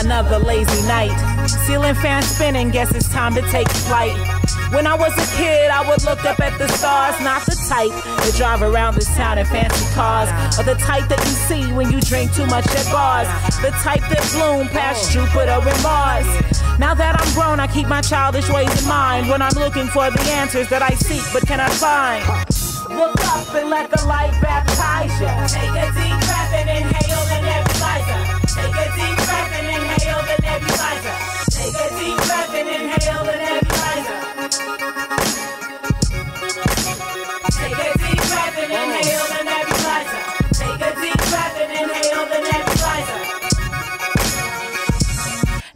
another lazy night. Ceiling fan spinning, guess it's time to take flight. When I was a kid, I would look up at the stars, not the type that drive around this town in fancy cars, or the type that you see when you drink too much at bars, the type that bloom past Jupiter and Mars. Now that I'm grown, I keep my childish ways in mind when I'm looking for the answers that I seek but cannot find. Look up and let the light baptize you. Take a deep breath and inhale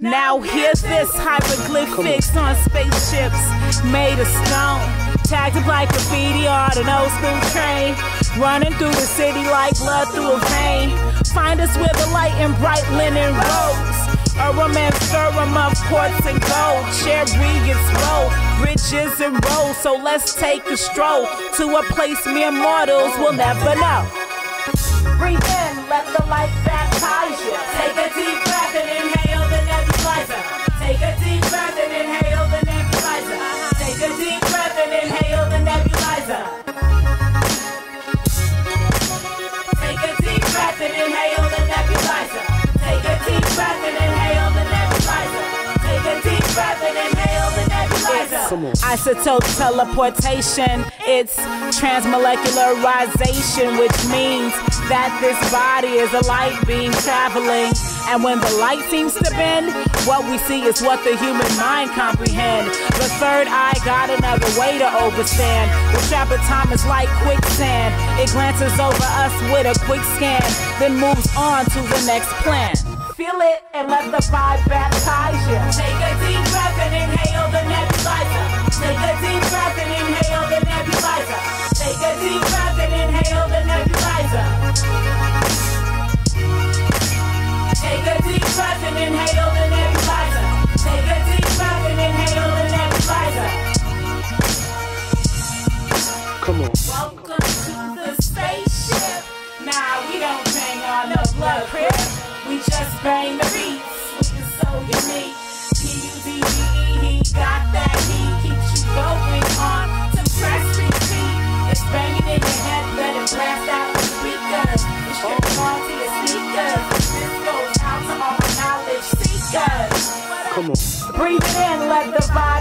Now here's this hieroglyphics on spaceships made of stone. Tagged up like graffiti on an old school train. Running through the city like blood through a vein. Find us with a light and bright linen robes. A romance serum of quartz and gold. Chariots roll, bridges and roll. So let's take a stroll to a place mere mortals will never know. Breathe in, let the light baptize you. Isotope teleportation. It's transmolecularization, which means that this body is a light beam traveling. And when the light seems to bend, what we see is what the human mind comprehend. The third eye got another way to overstand. The trap of time is like quicksand. It glances over us with a quick scan, then moves on to the next plan. Feel it and let the vibe baptize you. Take a deep breath and inhale the nebulizer. Take a deep breath and inhale the nebulizer. Take a deep breath and inhale the nebulizer. Take a deep breath and inhale the nebulizer. Take a deep breath and inhale the nebulizer. Come on. Welcome to the spaceship. Nah, we don't bang on no blood crib. We just bang the beats. Come on. Breathe in, let the vibe.